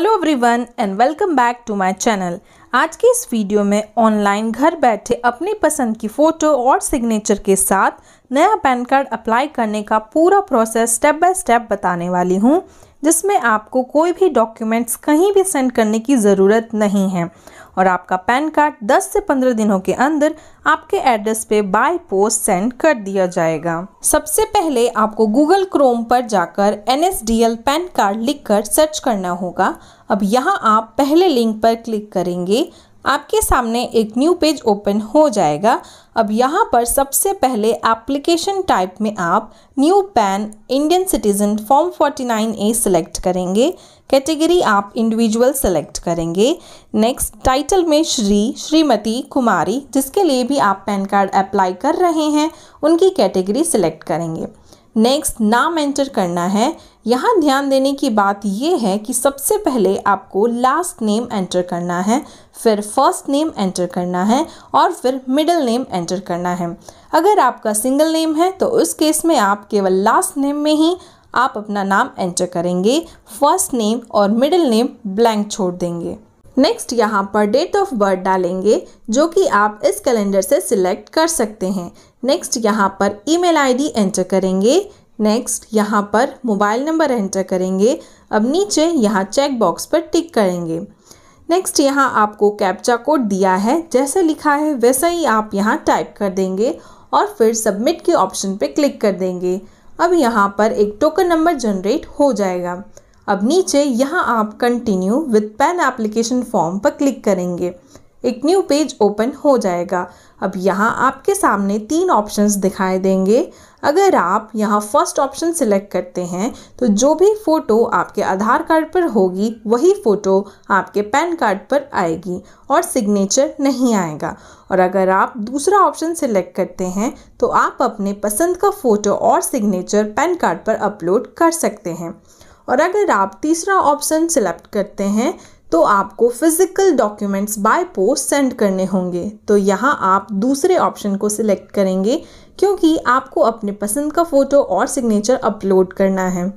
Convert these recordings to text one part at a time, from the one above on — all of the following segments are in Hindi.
Hello everyone and welcome back to my channel आज की इस वीडियो में ऑनलाइन घर बैठे अपनी पसंद की फ़ोटो और सिग्नेचर के साथ नया पैन कार्ड अप्लाई करने का पूरा प्रोसेस स्टेप बाय स्टेप बताने वाली हूँ। जिसमें आपको कोई भी डॉक्यूमेंट्स कहीं भी सेंड करने की ज़रूरत नहीं है। और आपका पैन कार्ड 10 से 15 दिनों के अंदर आपके एड्रेस पे बाय पोस्ट सेंड कर दिया जाएगा। सबसे पहले आपको गूगल क्रोम पर जाकर एन पैन कार्ड लिखकर सर्च करना होगा। अब यहाँ आप पहले लिंक पर क्लिक करेंगे। आपके सामने एक न्यू पेज ओपन हो जाएगा। अब यहाँ पर सबसे पहले एप्लीकेशन टाइप में आप new PAN Indian citizen form 49 A select करेंगे। कैटेगरी आप इंडिविजुअल सेलेक्ट करेंगे। नेक्स्ट टाइटल में श्री, श्रीमती कुमारी, जिसके लिए भी आप पैन कार्ड अप्लाई कर रहे हैं, उनकी कैटेगरी सिलेक्ट करेंगे। नेक्स्ट नाम एंटर करना है। यहाँ ध्यान देने की बात ये है कि सबसे पहले आपको लास्ट नेम एंटर करना है, फिर फ़र्स्ट नेम एंटर करना है और फिर मिडिल नेम एंटर करना है। अगर आपका सिंगल नेम है तो उस केस में आप केवल लास्ट नेम में ही आप अपना नाम एंटर करेंगे फ़र्स्ट नेम और मिडिल नेम ब्लैंक छोड़ देंगे। नेक्स्ट यहाँ पर डेट ऑफ़ बर्थ डालेंगे, जो कि आप इस कैलेंडर से सिलेक्ट कर सकते हैं। नेक्स्ट यहाँ पर ईमेल आईडी एंटर करेंगे नेक्स्ट यहाँ पर मोबाइल नंबर एंटर करेंगे। अब नीचे यहाँ चेक बॉक्स पर टिक करेंगे। नेक्स्ट यहाँ आपको कैप्चा कोड दिया है। जैसा लिखा है, वैसा ही आप यहाँ टाइप कर देंगे और फिर सबमिट के ऑप्शन पे क्लिक कर देंगे। अब यहाँ पर एक टोकन नंबर जनरेट हो जाएगा। अब नीचे यहाँ आप continue with PAN application form पर क्लिक करेंगे। एक न्यू पेज ओपन हो जाएगा। अब यहाँ आपके सामने तीन ऑप्शंस दिखाई देंगे। अगर आप यहाँ फ़र्स्ट ऑप्शन सिलेक्ट करते हैं तो जो भी फ़ोटो आपके आधार कार्ड पर होगी, वही फ़ोटो आपके पैन कार्ड पर आएगी और सिग्नेचर नहीं आएगा। और अगर आप दूसरा ऑप्शन सिलेक्ट करते हैं तो आप अपने पसंद का फ़ोटो और सिग्नेचर पैन कार्ड पर अपलोड कर सकते हैं। और अगर आप तीसरा ऑप्शन सिलेक्ट करते हैं तो आपको physical documents by post send करने होंगे। तो यहाँ आप दूसरे ऑप्शन को सिलेक्ट करेंगे क्योंकि आपको अपने पसंद का फ़ोटो और सिग्नेचर अपलोड करना है।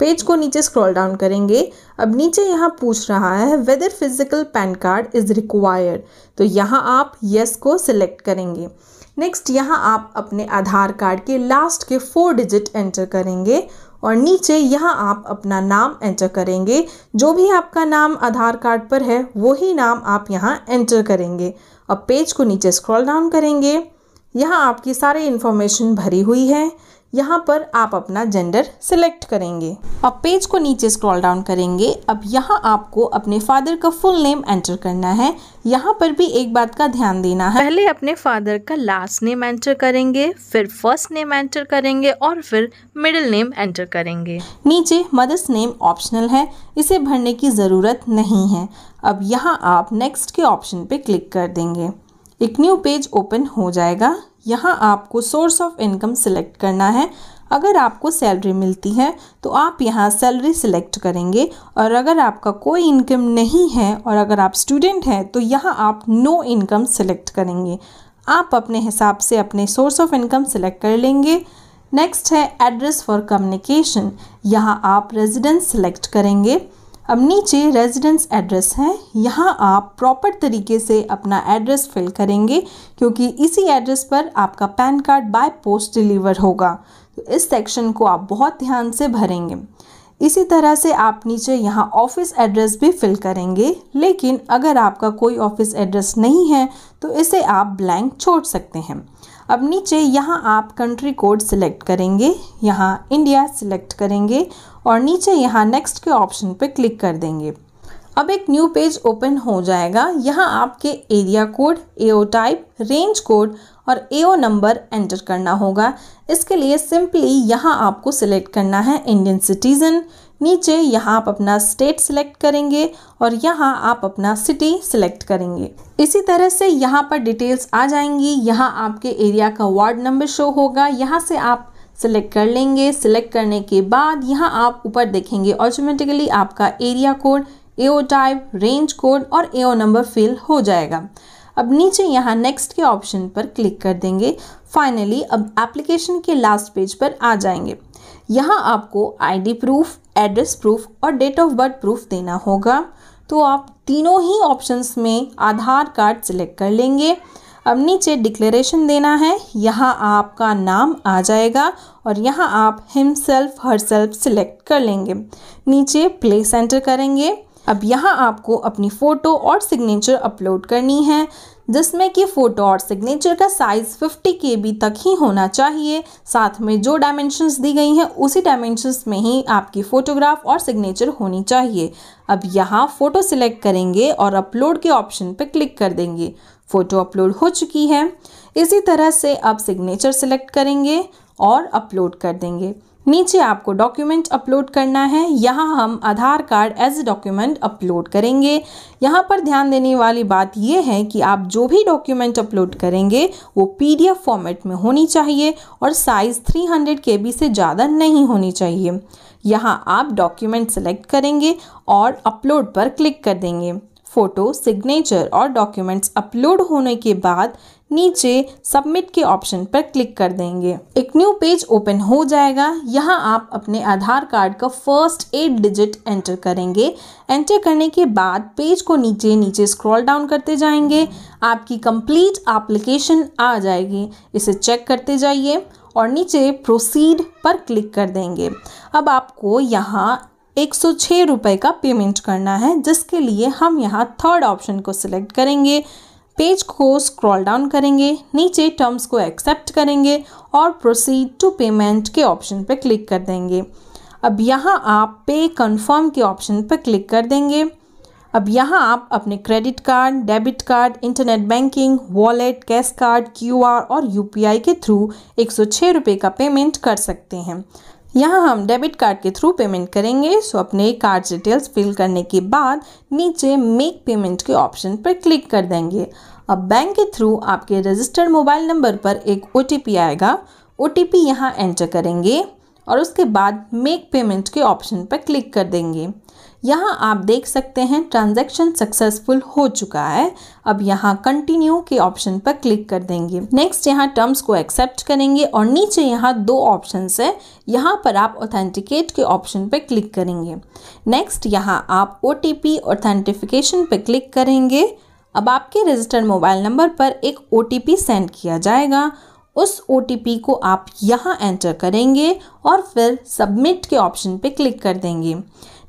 पेज को नीचे स्क्रॉल डाउन करेंगे। अब नीचे यहाँ पूछ रहा है whether physical PAN card is required तो यहाँ आप यस को सिलेक्ट करेंगे। नेक्स्ट यहाँ आप अपने आधार कार्ड के लास्ट के फोर डिजिट एंटर करेंगे और नीचे यहाँ आप अपना नाम एंटर करेंगे। जो भी आपका नाम आधार कार्ड पर है, वही नाम आप यहाँ एंटर करेंगे। अब पेज को नीचे स्क्रॉल डाउन करेंगे। यहाँ आपकी सारी इन्फॉर्मेशन भरी हुई है। यहाँ पर आप अपना जेंडर सिलेक्ट करेंगे। अब पेज को नीचे स्क्रॉल डाउन करेंगे। अब यहाँ आपको अपने फादर का फुल नेम एंटर करना है। यहाँ पर भी एक बात का ध्यान देना है। पहले अपने फादर का लास्ट नेम एंटर करेंगे फिर फ़र्स्ट नेम एंटर करेंगे और फिर मिडिल नेम एंटर करेंगे। नीचे मदर्स नेम ऑप्शनल है। इसे भरने की ज़रूरत नहीं है। अब यहाँ आप नेक्स्ट के ऑप्शन पे क्लिक कर देंगे। एक न्यू पेज ओपन हो जाएगा। यहाँ आपको सोर्स ऑफ़ इनकम सिलेक्ट करना है। अगर आपको सैलरी मिलती है तो आप यहाँ सैलरी सिलेक्ट करेंगे। और अगर आपका कोई इनकम नहीं है और अगर आप स्टूडेंट हैं तो यहाँ आप नो इनकम सिलेक्ट करेंगे। आप अपने हिसाब से अपने सोर्स ऑफ़ इनकम सिलेक्ट कर लेंगे। नेक्स्ट है एड्रेस फॉर कम्युनिकेशन यहाँ आप रेजिडेंस सेलेक्ट करेंगे। अब नीचे रेजिडेंस एड्रेस है। यहाँ आप प्रॉपर तरीके से अपना एड्रेस फिल करेंगे, क्योंकि इसी एड्रेस पर आपका PAN card by post deliver होगा। तो इस सेक्शन को आप बहुत ध्यान से भरेंगे। इसी तरह से आप नीचे यहाँ ऑफ़िस एड्रेस भी फिल करेंगे, लेकिन अगर आपका कोई ऑफ़िस एड्रेस नहीं है तो इसे आप ब्लैंक छोड़ सकते हैं। अब नीचे यहाँ आप कंट्री कोड सिलेक्ट करेंगे, यहाँ इंडिया सिलेक्ट करेंगे और नीचे यहाँ नेक्स्ट के ऑप्शन पर क्लिक कर देंगे। अब एक न्यू पेज ओपन हो जाएगा। यहाँ आपके area code AO type range code और एओ नंबर एंटर करना होगा। इसके लिए सिंपली यहाँ आपको सिलेक्ट करना है इंडियन सिटीज़न नीचे यहाँ आप अपना स्टेट सिलेक्ट करेंगे और यहाँ आप अपना सिटी सिलेक्ट करेंगे। इसी तरह से यहाँ पर डिटेल्स आ जाएँगी। यहाँ आपके एरिया का वार्ड नंबर शो होगा। यहाँ से आप सिलेक्ट कर लेंगे। सिलेक्ट करने के बाद यहाँ आप ऊपर देखेंगे ऑटोमेटिकली आपका area code AO type range code और एओ नंबर फिल हो जाएगा। अब नीचे यहाँ नेक्स्ट के ऑप्शन पर क्लिक कर देंगे। फाइनली अब एप्लीकेशन के लास्ट पेज पर आ जाएँगे। यहाँ आपको आईडी प्रूफ एड्रेस प्रूफ और डेट ऑफ़ बर्थ प्रूफ देना होगा। तो आप तीनों ही ऑप्शंस में आधार कार्ड सिलेक्ट कर लेंगे। अब नीचे डिक्लेरेशन देना है। यहाँ आपका नाम आ जाएगा और यहाँ आप हिमसेल्फ हर सेल्फ सिलेक्ट कर लेंगे। नीचे प्लेस एंटर करेंगे। अब यहाँ आपको अपनी फ़ोटो और सिग्नेचर अपलोड करनी है। जिसमें कि फ़ोटो और सिग्नेचर का साइज़ 50 के बी तक ही होना चाहिए। साथ में जो डायमेंशंस दी गई हैं, उसी डायमेंशंस में ही आपकी फ़ोटोग्राफ और सिग्नेचर होनी चाहिए। अब यहाँ फ़ोटो सिलेक्ट करेंगे और अपलोड के ऑप्शन पर क्लिक कर देंगे। फ़ोटो अपलोड हो चुकी है। इसी तरह से आप सिग्नेचर सिलेक्ट करेंगे और अपलोड कर देंगे। नीचे आपको डॉक्यूमेंट अपलोड करना है। यहाँ हम Aadhaar card as document upload करेंगे। यहाँ पर ध्यान देने वाली बात यह है कि आप जो भी डॉक्यूमेंट अपलोड करेंगे, वो पीडीएफ फॉर्मेट में होनी चाहिए और साइज़ 300 हंड्रेड के बी से ज़्यादा नहीं होनी चाहिए। यहाँ आप डॉक्यूमेंट सेलेक्ट करेंगे और अपलोड पर क्लिक कर देंगे। फ़ोटो, सिग्नेचर और डॉक्यूमेंट्स अपलोड होने के बाद नीचे सबमिट के ऑप्शन पर क्लिक कर देंगे। एक न्यू पेज ओपन हो जाएगा। यहाँ आप अपने आधार कार्ड का फ़र्स्ट एट डिजिट एंटर करेंगे। एंटर करने के बाद पेज को नीचे नीचे स्क्रॉल डाउन करते जाएँगे। आपकी कंप्लीट एप्लीकेशन आ जाएगी। इसे चेक करते जाइए और नीचे प्रोसीड पर क्लिक कर देंगे। अब आपको यहाँ एक सौ छः रुपये का पेमेंट करना है, जिसके लिए हम यहाँ थर्ड ऑप्शन को सिलेक्ट करेंगे। पेज को स्क्रॉल डाउन करेंगे, नीचे टर्म्स को एक्सेप्ट करेंगे और प्रोसीड टू पेमेंट के ऑप्शन पर क्लिक कर देंगे। अब यहाँ आप पे कंफर्म के ऑप्शन पर क्लिक कर देंगे। अब यहाँ आप अपने credit card debit card internet banking wallet cash card QR और यूपीआई के थ्रू एक सौ रुपये का पेमेंट कर सकते हैं। यहाँ हम डेबिट कार्ड के थ्रू पेमेंट करेंगे सो अपने कार्ड डिटेल्स फिल करने के बाद नीचे मेक पेमेंट के ऑप्शन पर क्लिक कर देंगे। अब बैंक के थ्रू आपके रजिस्टर्ड मोबाइल नंबर पर एक ओटीपी आएगा। ओ टी यहाँ एंटर करेंगे और उसके बाद मेक पेमेंट के ऑप्शन पर क्लिक कर देंगे। यहाँ आप देख सकते हैं ट्रांजैक्शन सक्सेसफुल हो चुका है। अब यहाँ कंटिन्यू के ऑप्शन पर क्लिक कर देंगे। नेक्स्ट यहाँ टर्म्स को एक्सेप्ट करेंगे और नीचे यहाँ दो ऑप्शन है। यहाँ पर आप ऑथेंटिकेट के ऑप्शन पर क्लिक करेंगे। नेक्स्ट यहाँ आप ओ टी पी ऑथेंटिफिकेशन पर क्लिक करेंगे। अब आपके रजिस्टर्ड मोबाइल नंबर पर एक ओटीपी सेंड किया जाएगा। उस ओटीपी को आप यहाँ एंटर करेंगे और फिर सबमिट के ऑप्शन पे क्लिक कर देंगे।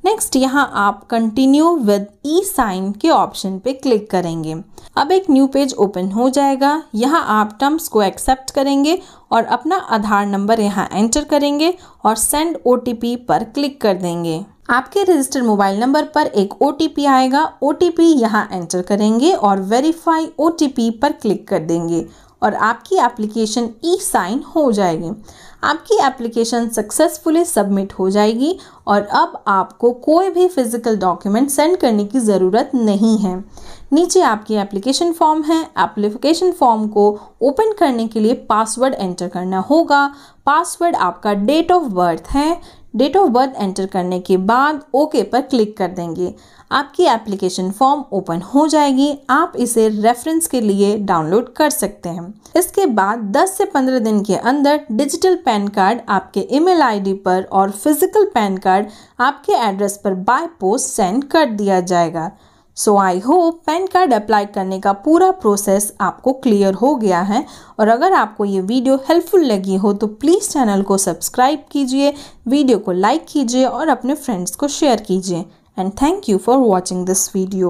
नेक्स्ट यहाँ आप कंटिन्यू विद ई साइन के ऑप्शन पे क्लिक करेंगे। अब एक न्यू पेज ओपन हो जाएगा। यहाँ आप टर्म्स को एक्सेप्ट करेंगे और अपना आधार नंबर यहाँ एंटर करेंगे और सेंड ओ पर क्लिक कर देंगे। आपके रजिस्टर्ड मोबाइल नंबर पर एक ओटीपी आएगा। ओ टी यहाँ एंटर करेंगे और वेरीफाई ओटीपी पर क्लिक कर देंगे। और आपकी एप्लीकेशन ई साइन हो जाएगी। आपकी एप्लीकेशन सक्सेसफुली सबमिट हो जाएगी और अब आपको कोई भी फ़िज़िकल डॉक्यूमेंट सेंड करने की ज़रूरत नहीं है। नीचे आपकी एप्लीकेशन फॉर्म है। एप्लीकेशन फॉर्म को ओपन करने के लिए पासवर्ड एंटर करना होगा। पासवर्ड आपका डेट ऑफ़ बर्थ है। डेट ऑफ़ बर्थ एंटर करने के बाद ओके पर क्लिक कर देंगे। आपकी एप्लीकेशन फॉर्म ओपन हो जाएगी। आप इसे रेफरेंस के लिए डाउनलोड कर सकते हैं। इसके बाद 10 से 15 दिन के अंदर डिजिटल पैन कार्ड आपके ईमेल आईडी पर और फ़िज़िकल पैन कार्ड आपके एड्रेस पर बाय पोस्ट सेंड कर दिया जाएगा। So I hope PAN card apply करने का पूरा प्रोसेस आपको क्लियर हो गया है। और अगर आपको ये वीडियो हेल्पफुल लगी हो तो प्लीज़ चैनल को सब्सक्राइब कीजिए वीडियो को लाइक कीजिए और अपने फ्रेंड्स को शेयर कीजिए। And thank you for watching this video